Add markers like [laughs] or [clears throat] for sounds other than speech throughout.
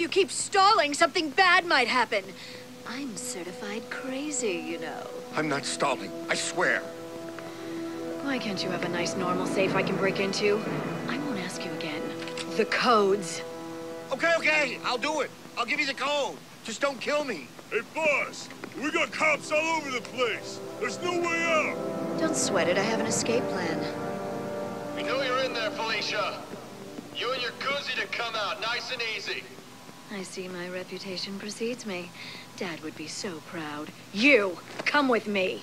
If you keep stalling, something bad might happen. I'm certified crazy, you know. I'm not stalling. I swear. Why can't you have a nice normal safe I can break into? I won't ask you again. The codes. Okay, okay. I'll do it. I'll give you the code. Just don't kill me. Hey, boss! We got cops all over the place! There's no way out! Don't sweat it, I have an escape plan. We know you're in there, Felicia. You and your koozie to come out, nice and easy. I see my reputation precedes me. Dad would be so proud. You, come with me.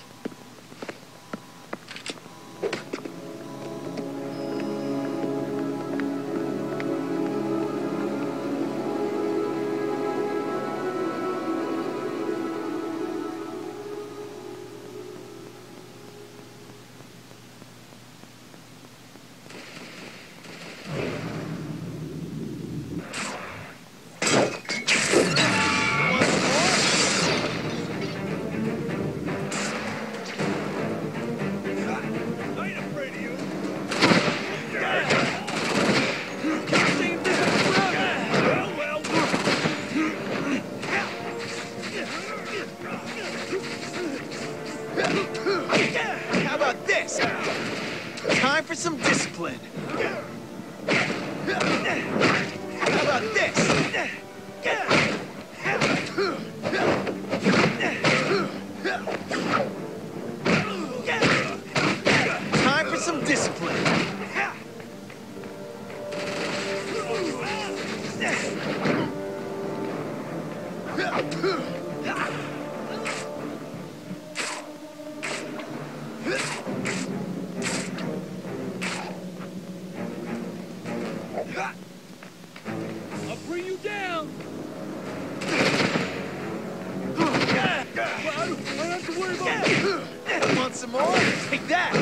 Worry about Want some more? Take that.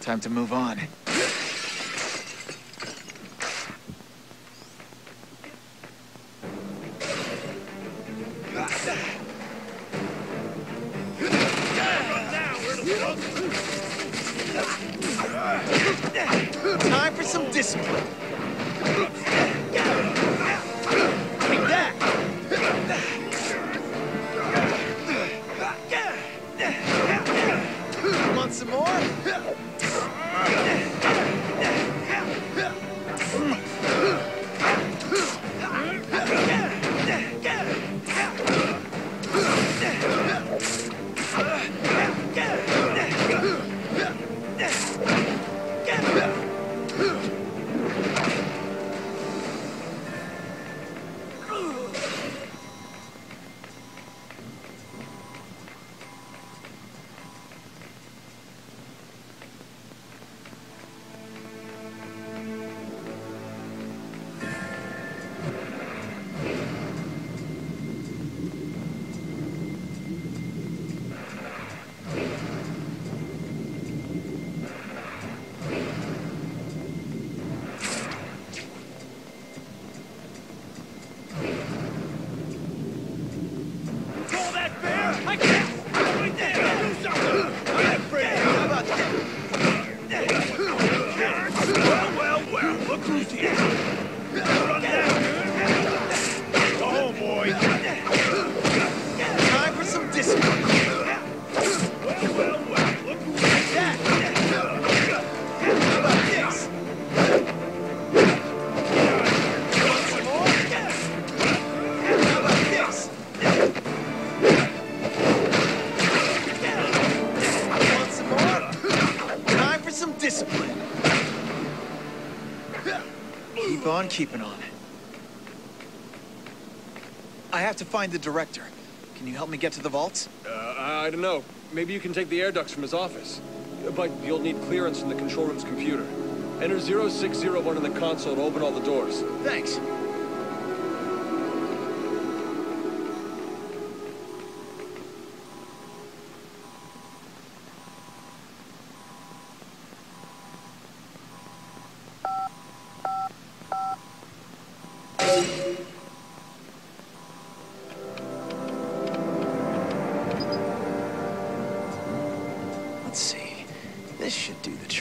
Time to move on. Discipline. Keep on keeping on. I have to find the director. Can you help me get to the vaults? Uh, I don't know. Maybe you can take the air ducts from his office. But you'll need clearance from the control room's computer. Enter 0601 in the console to open all the doors. Thanks.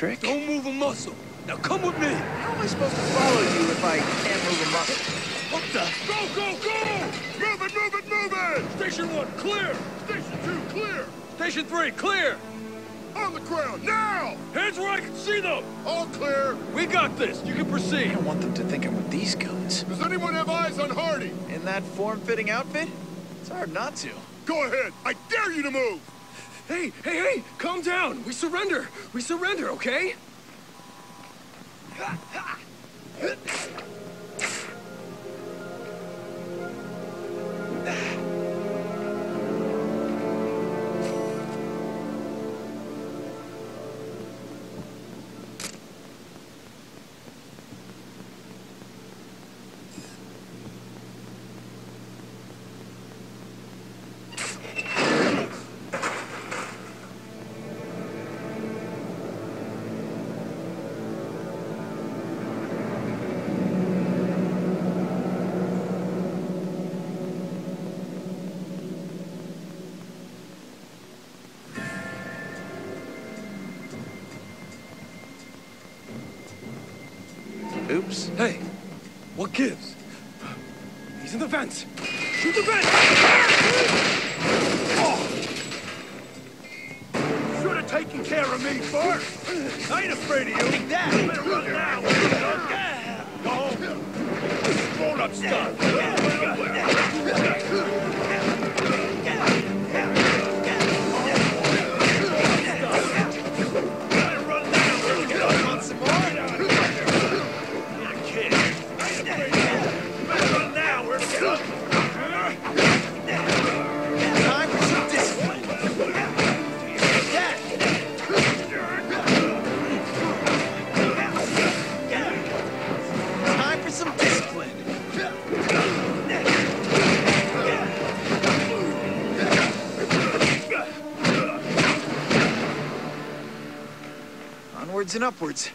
Trick. Don't move a muscle. Now come with me. How am I supposed to follow you if I can't move a muscle? What the? Go, go, go! Move it, move it, move it! Station one, clear! Station two, clear! Station three, clear! On the ground, now! Hands where I can see them! All clear. We got this. You can I proceed. don't want them to think I'm with these guns. Does anyone have eyes on Hardy? In that form-fitting outfit? It's hard not to. Go ahead. I dare you to move. Hey, hey, hey! Calm down. We surrender. We surrender, okay? Oops. Hey, what gives? He's in the vents. Shoot the vent! Ah! Oh! Should have taken care of me first. I ain't afraid of you. Take that. Better run now. Go home. Grown up stuff. Upwards.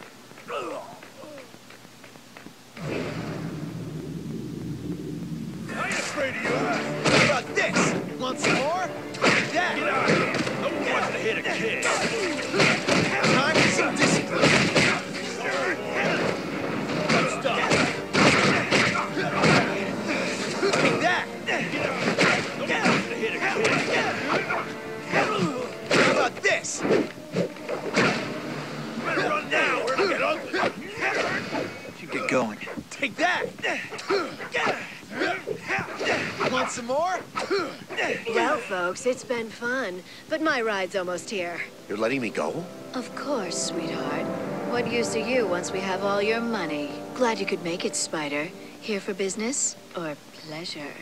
It's been fun, but my ride's almost here. You're letting me go? Of course, sweetheart. What use are you once we have all your money? Glad you could make it, Spider. Here for business or pleasure?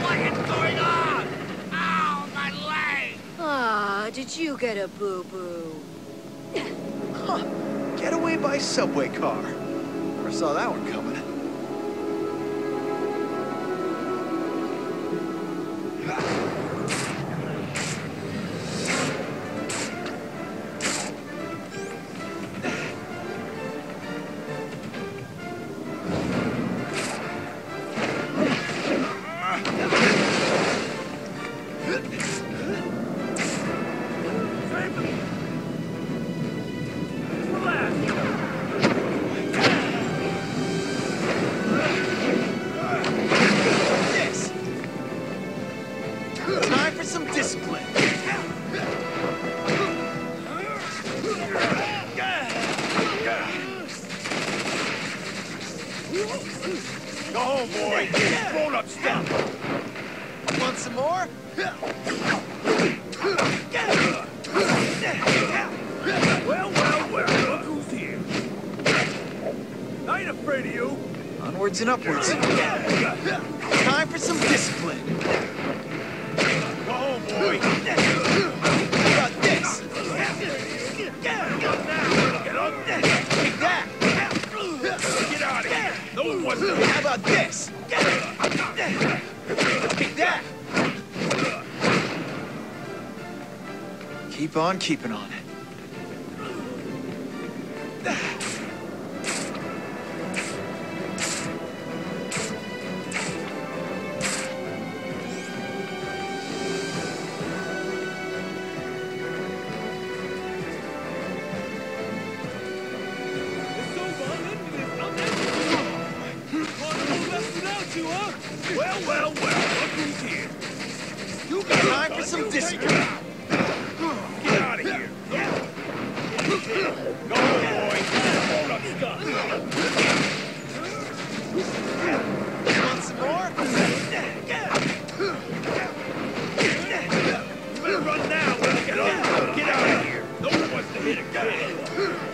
What is going on? Ow, my leg! Aw, did you get a boo-boo? Huh. Getaway by subway car. Never saw that one coming. More? Well, well, well. Look who's here. I ain't afraid of you. Onwards and upwards. Time for some discipline. Go home, boy. How about this? Get up. Take that. Get out of here. No one wants to How about this? Take that. Keep on keeping on. Get out of here. No one wants to hit a kid.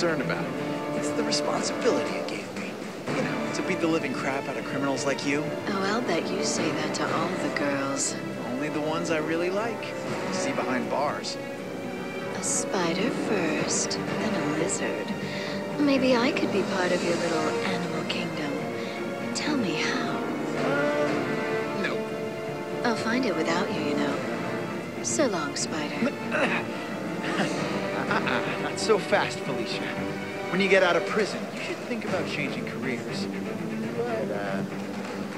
Concerned about. It's the responsibility it gave me. You know, to beat the living crap out of criminals like you. Oh, I'll bet you say that to all the girls. Only the ones I really like. See behind bars. A spider first, then a lizard. Maybe I could be part of your little animal kingdom. Tell me how. No. I'll find it without you, you know. So long, spider. [clears throat] Uh-uh, [laughs] not so fast, Felicia. When you get out of prison, you should think about changing careers. But, uh,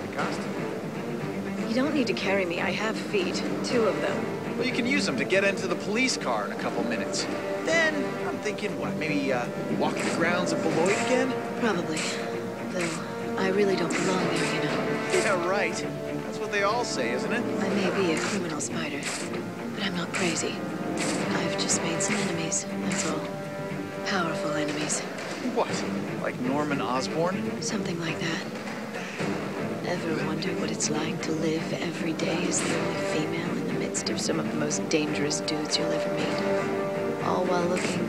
the costume. You don't need to carry me. I have feet. Two of them. Well, you can use them to get into the police car in a couple minutes. Then, I'm thinking, what, maybe, uh, walk the grounds of Beloit again? Probably. Though, I really don't belong there, you know. Yeah, right. That's what they all say, isn't it? I may be a criminal spider, but I'm not crazy. I've just made some enemies, that's all. Powerful enemies. What? Like Norman Osborn? Something like that. Ever wonder what it's like to live every day as the only female in the midst of some of the most dangerous dudes you'll ever meet? All while looking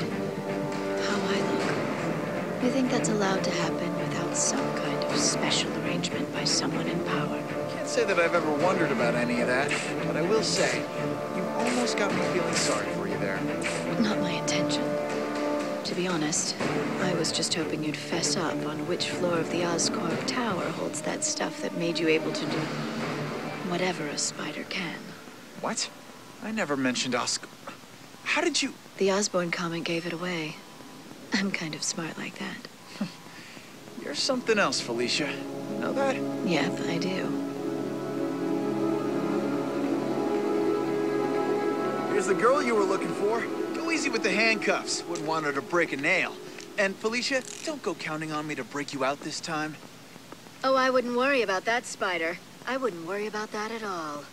how I look. You think that's allowed to happen without some kind of special arrangement by someone in power? I Can't say that I've ever wondered about any of that, but I will say, almost got me feeling sorry for you there. Not my intention. To be honest, I was just hoping you'd fess up on which floor of the Oscorp Tower holds that stuff that made you able to do whatever a spider can. What? I never mentioned Osc... How did you... The Osborn comment gave it away. I'm kind of smart like that. [laughs] You're something else, Felicia. Know that? Yep, I do. Here's the girl you were looking for. Go easy with the handcuffs. Wouldn't want her to break a nail. And Felicia, don't go counting on me to break you out this time. Oh, I wouldn't worry about that, Spider. I wouldn't worry about that at all.